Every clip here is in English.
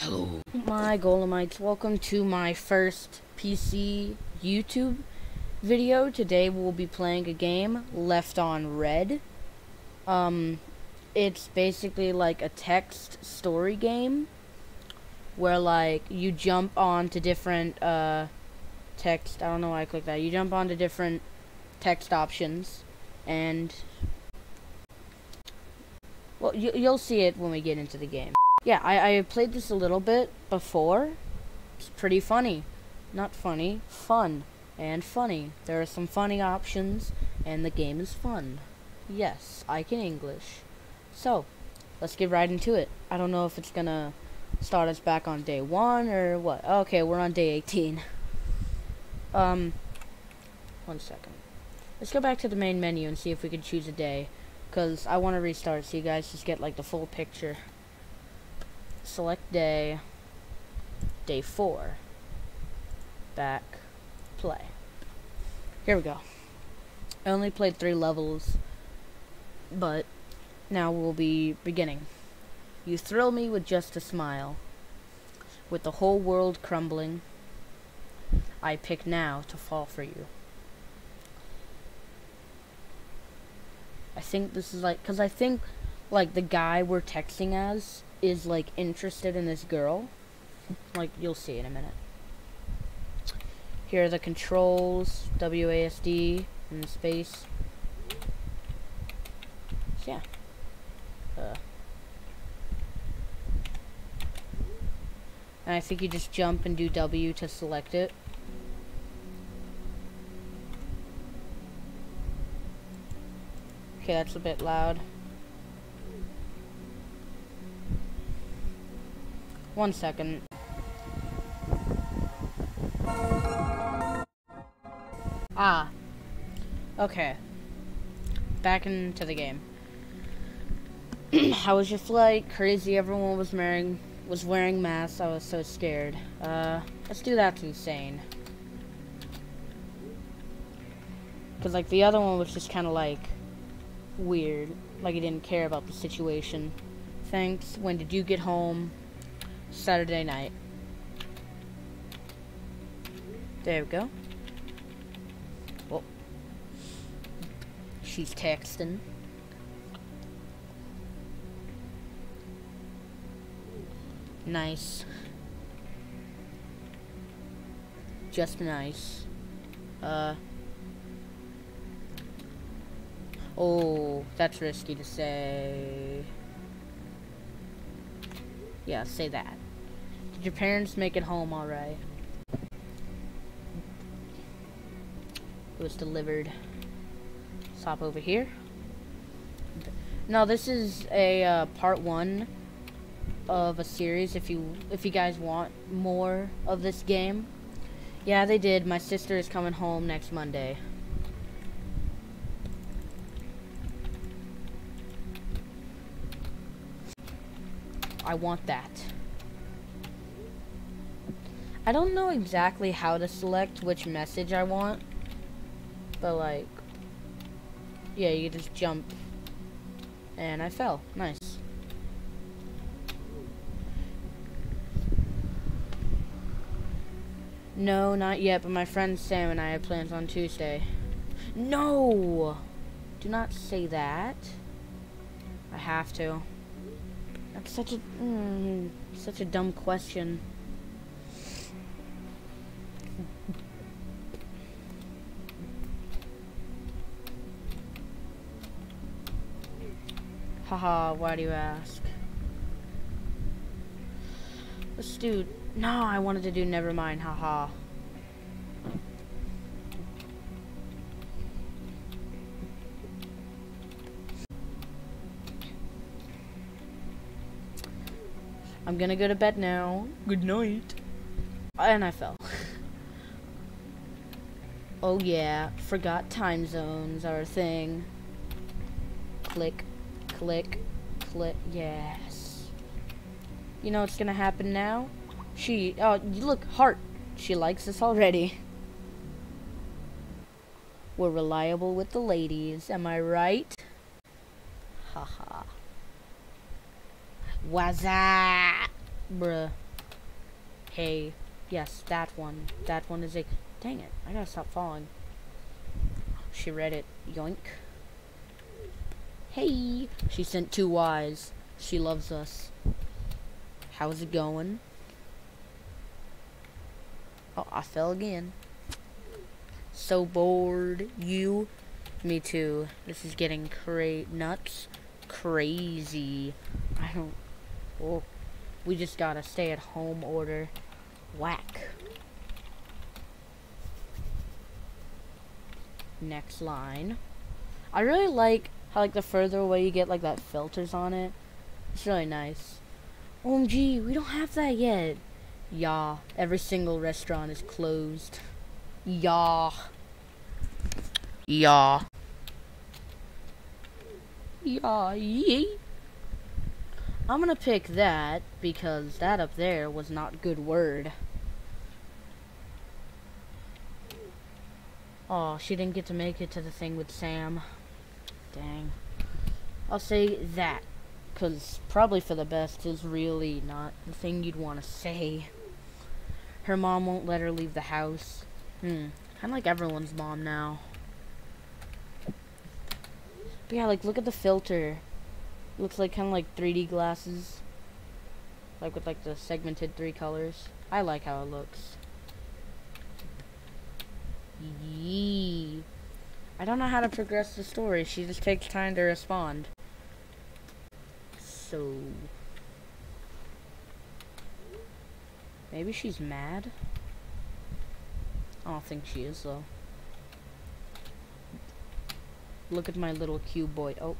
Hello. My Golemites, welcome to my first PC YouTube video. Today we'll be playing a game, Left on Read. Um, it's basically like a text story game where like you jump on to different uh, text, I don't know why I clicked that, you jump on to different text options and well, you, you'll see it when we get into the game. Yeah, I, I played this a little bit before. It's pretty funny. Not funny, fun. And funny. There are some funny options, and the game is fun. Yes, I can English. So, let's get right into it. I don't know if it's gonna start us back on day one or what. Okay, we're on day 18. Um, one second. Let's go back to the main menu and see if we can choose a day. Because I want to restart so you guys just get like the full picture. Select day. Day 4. Back. Play. Here we go. I only played three levels. But now we'll be beginning. You thrill me with just a smile. With the whole world crumbling, I pick now to fall for you. I think this is like, because I think, like, the guy we're texting as is, like, interested in this girl. Like, you'll see in a minute. Here are the controls, WASD, and space. So, yeah. Uh. And I think you just jump and do W to select it. Okay, that's a bit loud. One second. Ah. Okay. Back into the game. How was your flight? Crazy. Everyone was wearing was wearing masks. I was so scared. Uh, let's do that's insane. Cause like the other one was just kind of like weird. Like he didn't care about the situation. Thanks. When did you get home? Saturday night. There we go. Oh. She's texting. Nice. Just nice. Uh. Oh, that's risky to say. Yeah, say that. Your parents make it home alright? It was delivered. Stop over here. Now this is a uh, part one of a series. If you if you guys want more of this game, yeah, they did. My sister is coming home next Monday. I want that. I don't know exactly how to select which message I want, but like, yeah, you just jump, and I fell. Nice. No, not yet, but my friend Sam and I have plans on Tuesday. No! Do not say that. I have to. That's such a mm, such a dumb question. Haha, why do you ask? Let's do... No, I wanted to do never mind, haha. I'm gonna go to bed now. Good night. And I fell. oh yeah, forgot time zones are a thing. Click, click, click, yes. You know what's gonna happen now? She, oh, you look, heart. She likes us already. We're reliable with the ladies, am I right? Haha. What's that? Bruh. Hey. Yes, that one. That one is a... Dang it. I gotta stop falling. She read it. Yoink. Hey. She sent two Ys. She loves us. How's it going? Oh, I fell again. So bored. You? Me too. This is getting cra- nuts. Crazy. I don't... Oh. We just got a stay-at-home order. Whack. Next line. I really like how like the further away you get like that filters on it. It's really nice. OMG, we don't have that yet. Yah, every single restaurant is closed. Yah. Yah. Yah, yee. I'm gonna pick that because that up there was not good word. Oh, she didn't get to make it to the thing with Sam. Dang. I'll say that. Because probably for the best is really not the thing you'd want to say. Her mom won't let her leave the house. Hmm. Kind of like everyone's mom now. But yeah, like, look at the filter. Looks like kind of like 3D glasses. Like with like the segmented three colors. I like how it looks. Yee. I don't know how to progress the story. She just takes time to respond. So... Maybe she's mad? I don't think she is, though. Look at my little cube boy. Oh.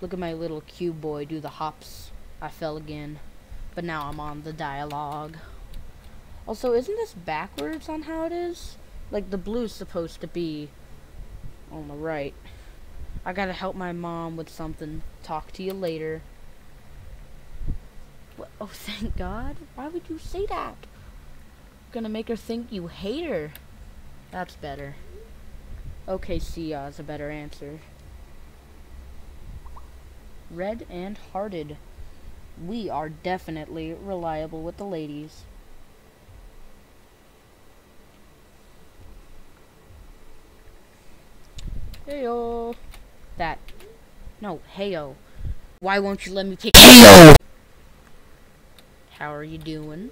Look at my little cube boy do the hops. I fell again. But now I'm on the dialogue. Also, isn't this backwards on how it is? Like, the blue's supposed to be on the right. I gotta help my mom with something. Talk to you later. What? Oh, thank God. Why would you say that? Gonna make her think you hate her. That's better. Okay, Sia is a better answer. Read and hearted. We are definitely reliable with the ladies. Heyo. That. No, heyo. Why won't you let me pick heyo? How are you doing?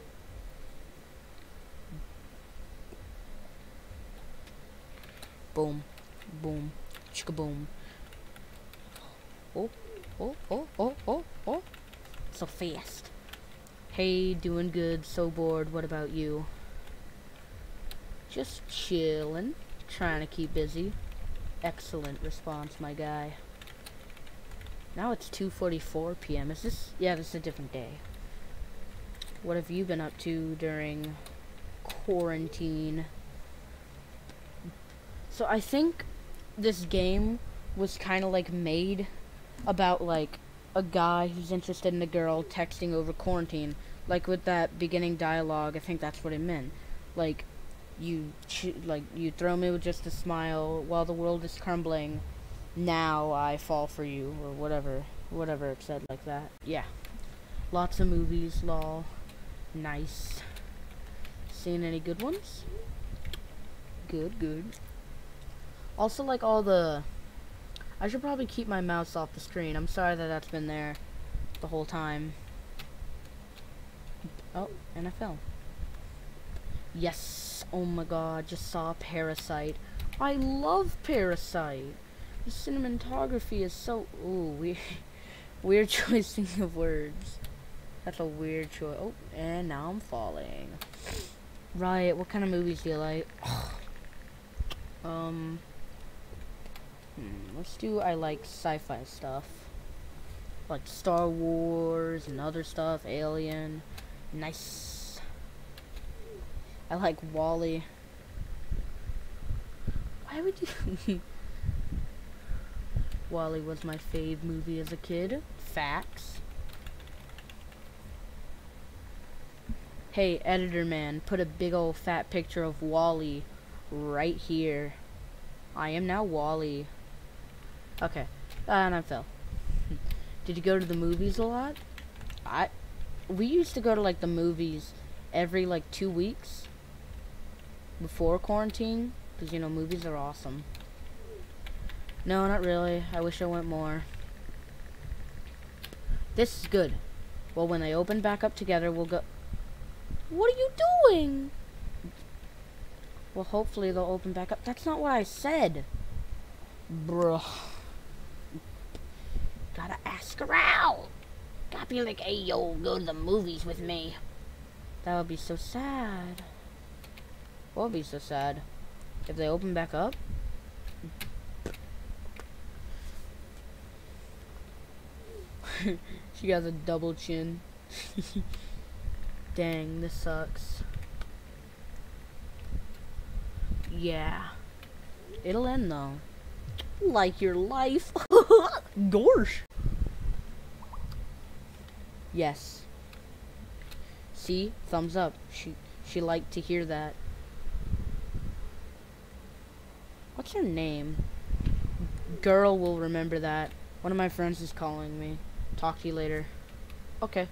Boom. Boom. Chicka boom. Oh, oh, oh, oh, oh, oh. So fast. Hey, doing good, so bored, what about you? Just chillin', trying to keep busy. Excellent response, my guy. Now it's 2.44 p.m. Is this... Yeah, this is a different day. What have you been up to during quarantine? So I think this game was kind of like made about like a guy who's interested in a girl texting over quarantine. Like with that beginning dialogue, I think that's what it meant. Like you like you throw me with just a smile while the world is crumbling. Now I fall for you or whatever, whatever it said like that. Yeah, lots of movies, lol. Nice. Seen any good ones? Good, good. Also, like all the. I should probably keep my mouse off the screen. I'm sorry that that's been there the whole time. Oh, NFL. Yes. Oh my god, just saw Parasite. I love Parasite. The cinematography is so ooh weird weird of words. That's a weird choice. Oh, and now I'm falling. Right, what kind of movies do you like? um Hmm, let's do I like sci-fi stuff. Like Star Wars and other stuff, Alien. Nice. I like WALL-E. Why would you WALL-E was my fave movie as a kid. Facts. Hey, editor man, put a big old fat picture of WALL-E right here. I am now WALL-E. Okay. Uh, and I fell. Did you go to the movies a lot? I we used to go to like the movies every like two weeks before quarantine because you know movies are awesome. No, not really. I wish I went more. This is good. Well, when they open back up together, we'll go. What are you doing? Well, hopefully they'll open back up. That's not what I said. Bruh. Gotta ask out. Gotta be like, hey, yo, go to the movies with me. That would be so sad. What would be so sad? If they open back up? she has a double chin. Dang, this sucks. Yeah. It'll end though. Like your life. Gorsh. Yes. See? Thumbs up. She she liked to hear that. What's her name? Girl will remember that. One of my friends is calling me. Talk to you later. Okay.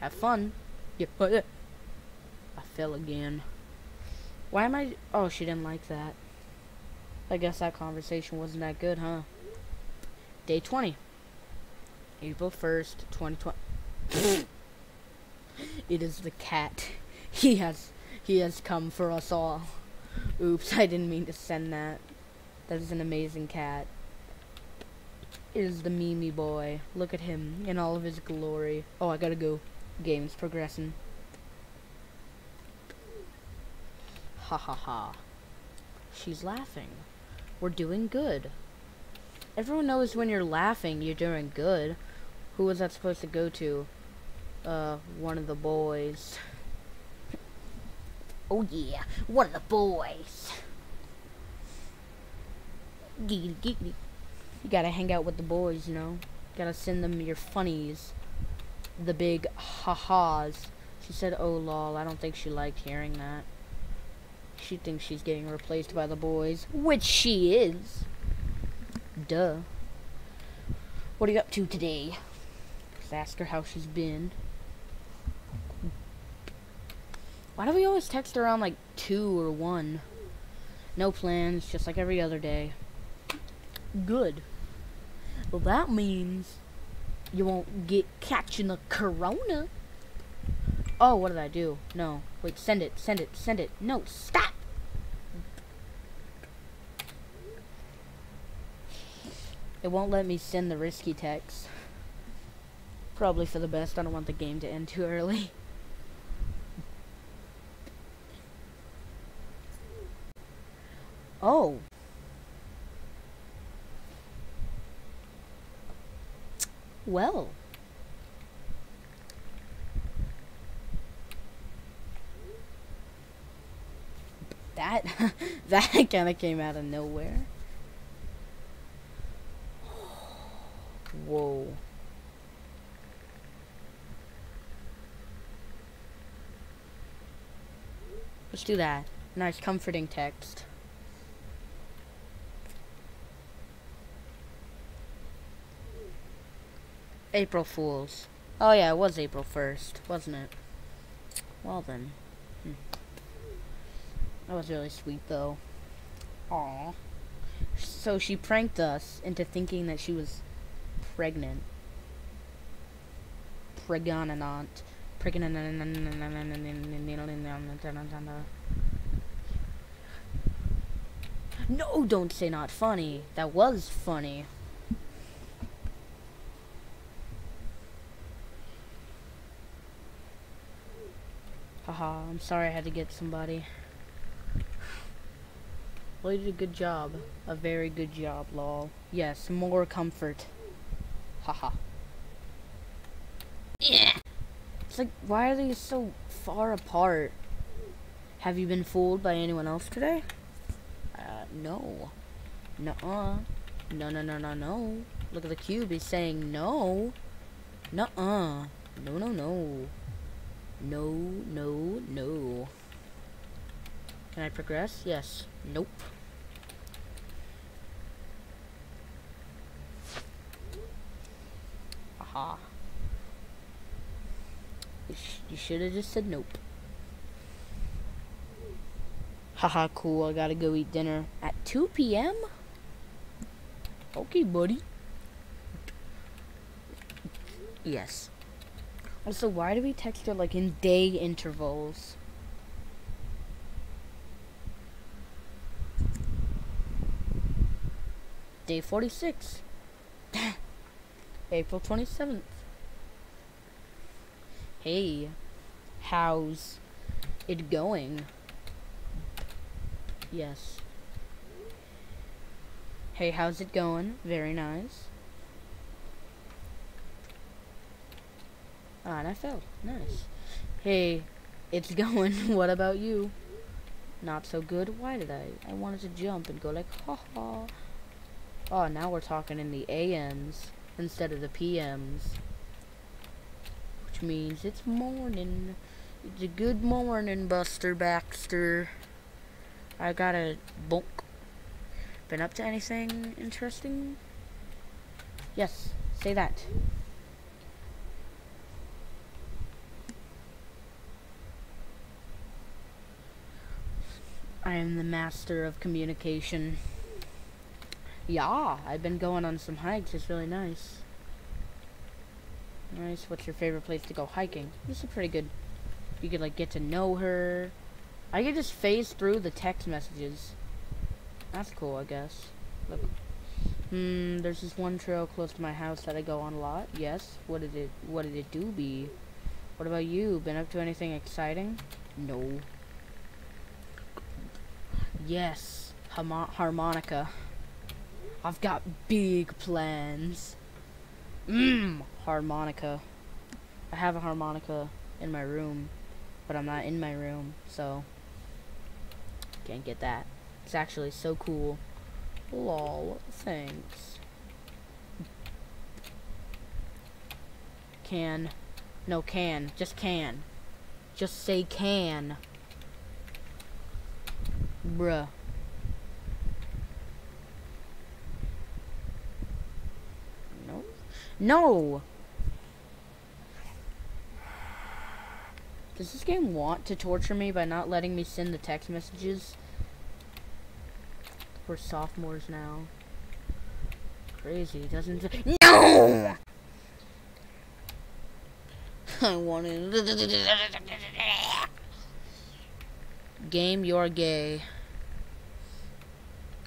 Have fun. Yeah, but uh, I fell again. Why am I? Oh, she didn't like that. I guess that conversation wasn't that good, huh? Day 20. April 1st, 2020. it is the cat. He has he has come for us all. Oops, I didn't mean to send that. That is an amazing cat. It is the Mimi boy. Look at him in all of his glory. Oh, I gotta go. Game's progressing. Ha ha ha. She's laughing. We're doing good. Everyone knows when you're laughing, you're doing good. Who was that supposed to go to? Uh, one of the boys. oh yeah, one of the boys. Giggity giggity. You gotta hang out with the boys, you know? Gotta send them your funnies. The big ha-has. She said, oh lol, I don't think she liked hearing that. She thinks she's getting replaced by the boys, which she is. Duh. What are you up to today? Just ask her how she's been. Why do we always text around like 2 or 1? No plans, just like every other day. Good. Well, that means you won't get catching the corona. Oh, what did I do? No. Wait, send it, send it, send it. No, stop! It won't let me send the risky text. Probably for the best. I don't want the game to end too early. Oh. Well. That that kind of came out of nowhere. Whoa. Let's do that. Nice comforting text. April Fools. Oh yeah, it was April 1st, wasn't it? Well then. Hmm. That was really sweet though. Aww. So she pranked us into thinking that she was pregnant. Pregnant. Pregnant. No, don't say not funny. That was funny. Haha, I'm sorry I had to get somebody. Well, you did a good job. A very good job, lol. Yes, more comfort. Haha. Yeah. It's like, why are they so far apart? Have you been fooled by anyone else today? Uh, no. Nuh-uh. No, no, no, no, no. Look at the cube. He's saying no. Nuh-uh. No, no, no. No, no, no. Can I progress? Yes. Nope. Aha. You, you should have just said nope. Haha, cool. I gotta go eat dinner at 2 p.m. Okay, buddy. Yes. Also, why do we text her like in day intervals? Day 46. April 27th. Hey, how's it going? Yes. Hey, how's it going? Very nice. Ah, and I fell. Nice. Hey, it's going. what about you? Not so good. Why did I? I wanted to jump and go like, ha ha. Oh, now we're talking in the AMs instead of the PMs. Which means it's morning. It's a good morning, Buster Baxter. I got a bonk. Been up to anything interesting? Yes, say that. I am the master of communication. Yeah, I've been going on some hikes. It's really nice. Nice. What's your favorite place to go hiking? This is pretty good. You could like get to know her. I could just phase through the text messages. That's cool, I guess. Look. Hmm, there's this one trail close to my house that I go on a lot. Yes. What did it what did it do be? What about you? Been up to anything exciting? No. Yes. harmonica. I've got big plans. Mmm, harmonica. I have a harmonica in my room, but I'm not in my room, so can't get that. It's actually so cool. Lol, thanks. Can. No, can. Just can. Just say can. Bruh. No. No! Does this game want to torture me by not letting me send the text messages? We're sophomores now. Crazy, doesn't it? No! I wanted... Game, you're gay.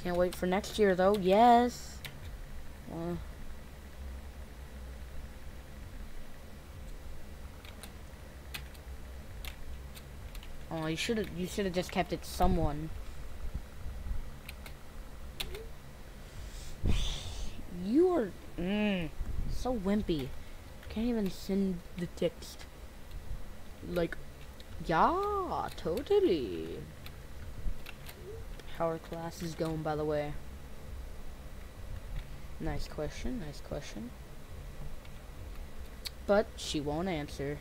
Can't wait for next year, though. Yes. Uh, oh, you should have. You should have just kept it someone. You are mm, so wimpy. Can't even send the text. Like, yeah, totally. How our class is going, by the way? Nice question, nice question. But she won't answer.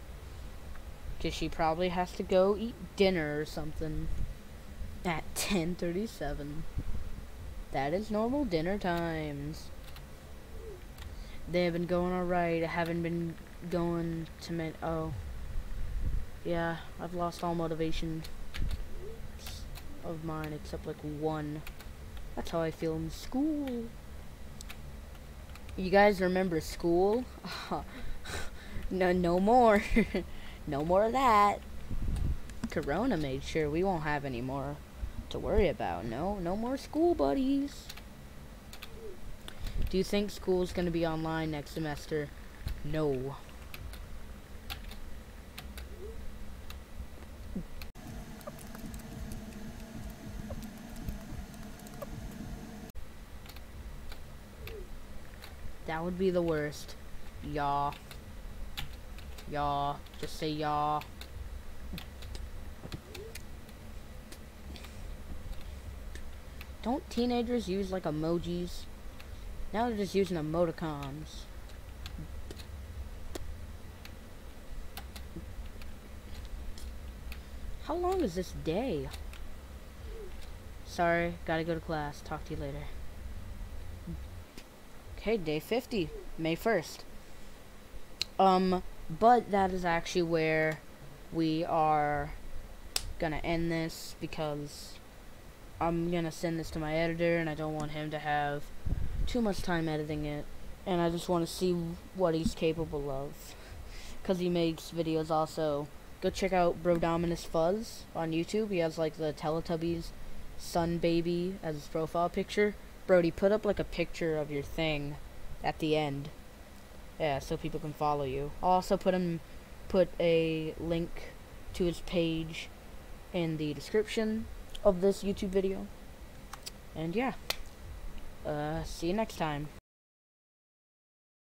Because she probably has to go eat dinner or something at 10.37. That is normal dinner times. They have been going alright. I haven't been going to med- oh. Yeah, I've lost all motivation of mine except like one. That's how I feel in school. You guys remember school? no, no more. no more of that. Corona made sure we won't have any more to worry about. No, no more school buddies. Do you think school's going to be online next semester? No. That would be the worst. Yaw. Yaw. Just say yaw. Don't teenagers use like emojis? Now they're just using emoticons. How long is this day? Sorry, gotta go to class. Talk to you later. Okay, day 50, May 1st. Um, but that is actually where we are gonna end this because I'm gonna send this to my editor, and I don't want him to have too much time editing it. And I just want to see what he's capable of. Because he makes videos also. Go check out Brodominus Fuzz on YouTube. He has like the Teletubbies sun baby as his profile picture. Brody, put up like a picture of your thing at the end. Yeah, so people can follow you. I'll also put him put a link to his page in the description of this YouTube video. And yeah. Uh, see you next time.